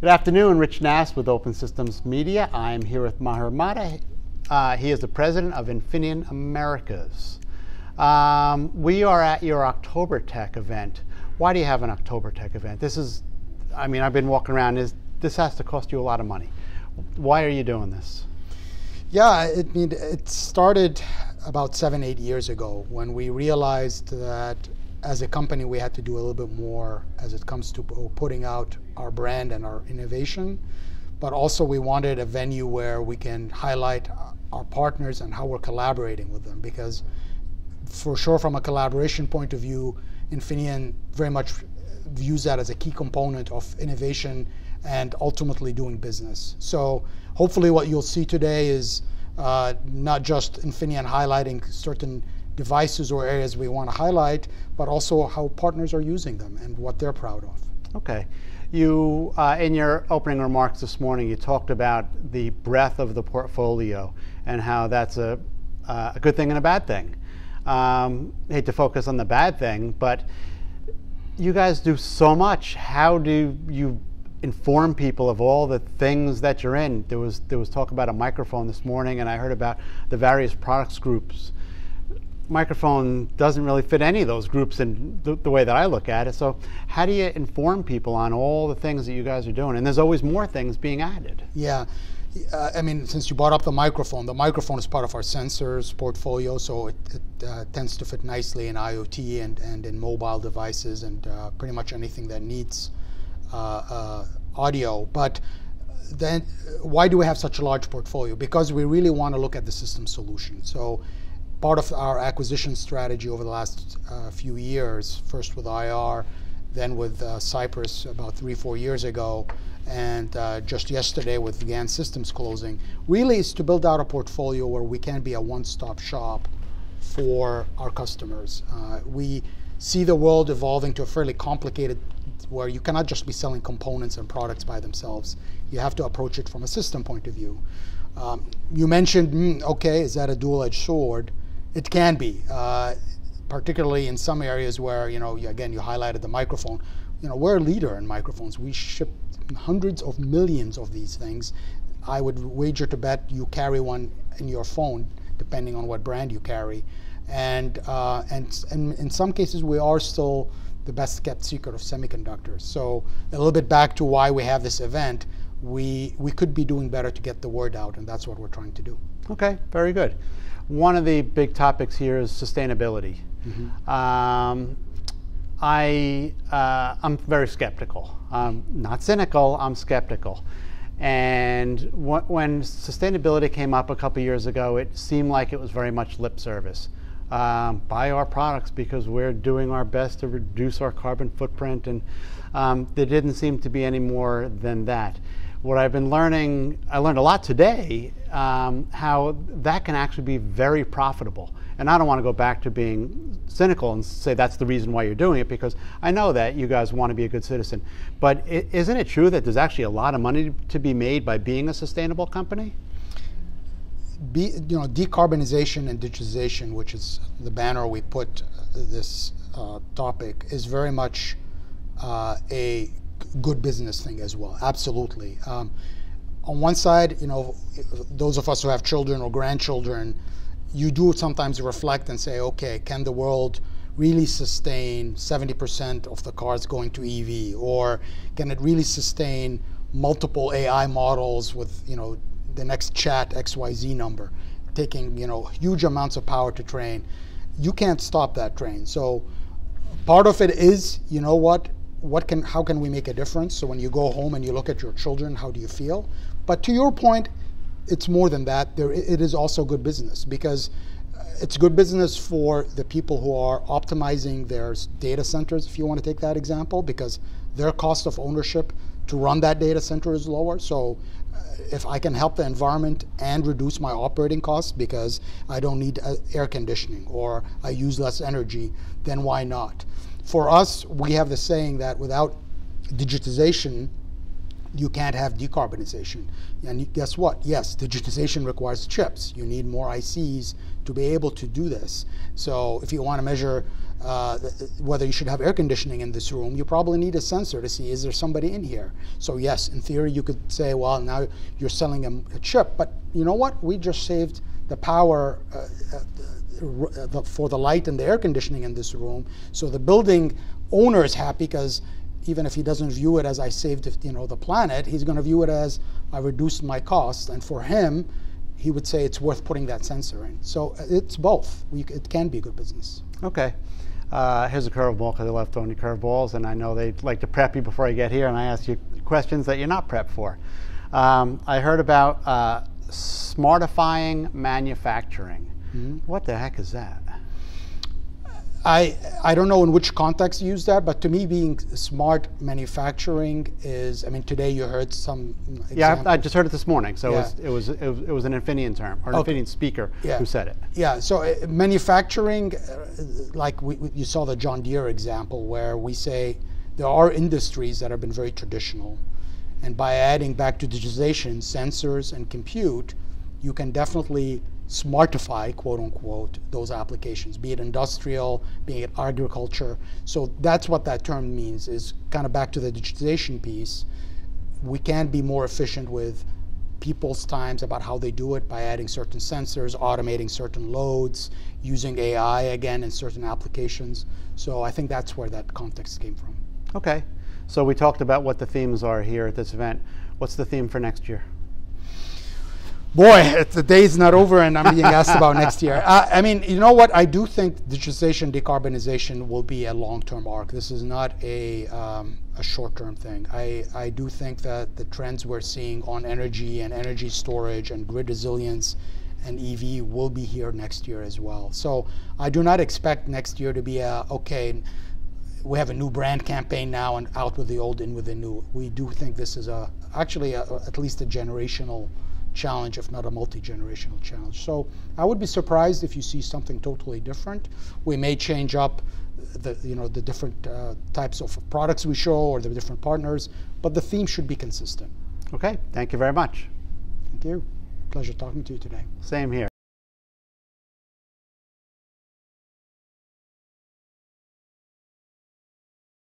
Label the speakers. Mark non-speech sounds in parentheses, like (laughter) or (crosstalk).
Speaker 1: Good afternoon, Rich Nass with Open Systems Media. I'm here with Maher Matta. Uh, he is the president of Infineon Americas. Um, we are at your OktoberTech event. Why do you have an OktoberTech event? This is, I mean, I've been walking around, this, this has to cost you a lot of money. Why are you doing this?
Speaker 2: Yeah, it, it started about seven, eight years ago when we realized that as a company we had to do a little bit more as it comes to putting out our brand and our innovation. But also we wanted a venue where we can highlight our partners and how we're collaborating with them because for sure from a collaboration point of view, Infineon very much views that as a key component of innovation and ultimately doing business. So hopefully what you'll see today is uh, not just Infineon highlighting certain devices or areas we want to highlight, but also how partners are using them and what they're proud of.
Speaker 1: Okay. You, uh, in your opening remarks this morning, you talked about the breadth of the portfolio and how that's a, uh, a good thing and a bad thing. Um, hate to focus on the bad thing, but you guys do so much. How do you inform people of all the things that you're in? There was there was talk about a microphone this morning, and I heard about the various products groups microphone doesn't really fit any of those groups in the, the, way that I look at it. So how do you inform people on all the things that you guys are doing? And there's always more things being added.
Speaker 2: Yeah. Uh, I mean, since you brought up the microphone, the microphone is part of our sensors portfolio, so it, it uh, tends to fit nicely in IoT and, and in mobile devices and uh, pretty much anything that needs uh, uh, audio. But then why do we have such a large portfolio? Because we really want to look at the system solution. So part of our acquisition strategy over the last uh, few years, first with IR, then with uh, Cypress about three, four years ago, and uh, just yesterday with GaN Systems closing, really is to build out a portfolio where we can be a one-stop shop for our customers. Uh, we see the world evolving to a fairly complicated where you cannot just be selling components and products by themselves. You have to approach it from a system point of view. Um, you mentioned, mm, okay, is that a dual-edged sword? It can be, uh, particularly in some areas where, you know, again, you highlighted the microphone. You know, we're a leader in microphones. We ship hundreds of millions of these things. I would wager to bet you carry one in your phone, depending on what brand you carry. And, uh, and, and in some cases, we are still the best kept secret of semiconductors. So a little bit back to why we have this event, we, we could be doing better to get the word out, and that's what we're trying to do.
Speaker 1: Okay, very good. One of the big topics here is sustainability. Mm-hmm. Um, I, uh, I'm very skeptical. I'm not cynical, I'm skeptical. And wh- when sustainability came up a couple years ago, it seemed like it was very much lip service. Um, buy our products because we're doing our best to reduce our carbon footprint, and um, there didn't seem to be any more than that what I've been learning, I learned a lot today, um, how that can actually be very profitable. And I don't want to go back to being cynical and say that's the reason why you're doing it because I know that you guys want to be a good citizen. But is isn't it true that there's actually a lot of money to be made by being a sustainable company?
Speaker 2: Be, you know, decarbonization and digitization, which is the banner we put this uh, topic, is very much uh, a good business thing as well. Absolutely. Um, on one side, you know, those of us who have children or grandchildren, you do sometimes reflect and say, okay, can the world really sustain 70% of the cars going to EV, or can it really sustain multiple AI models with, you know, the next chat XYZ number, taking, you know, huge amounts of power to train? You can't stop that train. So part of it is, you know what, what can, how can we make a difference? So when you go home and you look at your children, how do you feel? But to your point, it's more than that. There, it is also good business because uh, it's good business for the people who are optimizing their data centers, if you want to take that example, because their cost of ownership to run that data center is lower. So uh, if I can help the environment and reduce my operating costs because I don't need uh, air conditioning or I use less energy, then why not? For us, we have the saying that without digitization, you can't have decarbonization. And guess what? Yes, digitization requires chips. You need more ICs to be able to do this. So if you want to measure uh, th- th- whether you should have air conditioning in this room, you probably need a sensor to see is there somebody in here. So yes, in theory, you could say, well, now you're selling a, a chip, but you know what? We just saved the power uh, uh, for the light and the air conditioning in this room. So the building owner is happy because even if he doesn't view it as I saved, you know, the planet, he's going to view it as I reduced my cost. And for him, he would say it's worth putting that sensor in. So uh, it's both. We, it can be good business.
Speaker 1: Okay. Uh, here's a curveball because I love throwing you curveballs, and I know they like to prep you before I get here, and I ask you questions that you're not prepped for. Um, I heard about uh, smartifying manufacturing. What the heck is that?
Speaker 2: I, I don't know in which context you use that, but to me, being smart manufacturing is, I mean, today you heard some
Speaker 1: Yeah, I, I just heard it this morning, so
Speaker 2: Yeah.
Speaker 1: it, was, it, was, it was an Infineon term, or an
Speaker 2: Okay.
Speaker 1: Infineon speaker
Speaker 2: Yeah.
Speaker 1: who said it.
Speaker 2: Yeah, so uh, manufacturing, uh, like we, we, you saw the John Deere example, where we say there are industries that have been very traditional, and by adding back to digitization, sensors and compute, you can definitely smartify, quote unquote, those applications, be it industrial, be it agriculture. So that's what that term means, is kind of back to the digitization piece. We can be more efficient with people's times about how they do it by adding certain sensors, automating certain loads, using AI again in certain applications. So I think that's where that context came from.
Speaker 1: Okay, so we talked about what the themes are here at this event. What's the theme for next year?
Speaker 2: Boy, it's, the day's not over, and I'm being (laughs) asked about next year. Uh, I mean, you know what? I do think digitization, decarbonization will be a long-term arc. This is not a, um, a short-term thing. I, I do think that the trends we're seeing on energy and energy storage and grid resilience and EV will be here next year as well. So I do not expect next year to be a okay. We have a new brand campaign now, and out with the old, in with the new. We do think this is a actually a, at least a generational challenge, if not a multi-generational challenge. So I would be surprised if you see something totally different. We may change up the you know the different uh, types of products we show or the different partners, but the theme should be consistent.
Speaker 1: Okay, thank you very much.
Speaker 2: Thank you. Pleasure talking to you today.
Speaker 1: Same here.